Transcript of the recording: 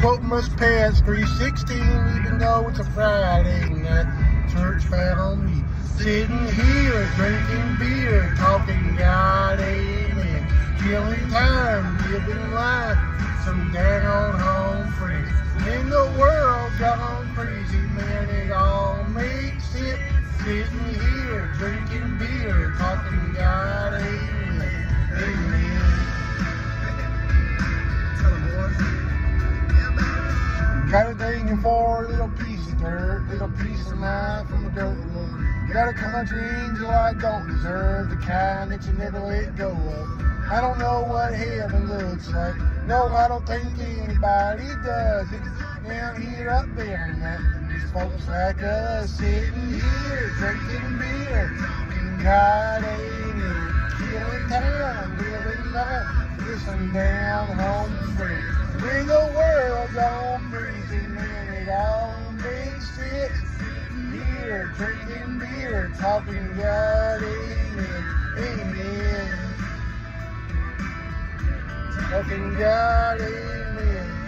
quote must pass 316, even though it's a Friday night. Church found me sitting here, drinking beer, talking God, amen. Killing time, living life, some down home friends. In the world gone crazy, man, it all makes it. Sitting here, drinking beer, talking God. Amen. A four little pieces of dirt, little piece of life from the dirt road. Got a country angel I don't deserve, the kind that you never let go of. I don't know what heaven looks like. No, I don't think anybody does. It's down here, up there, and that. These folks like us sitting here, drinking beer, God amen. Killing time, living life, listen down home free. Bring the world's on drinking beer, talking God, amen, amen. Talking God, amen.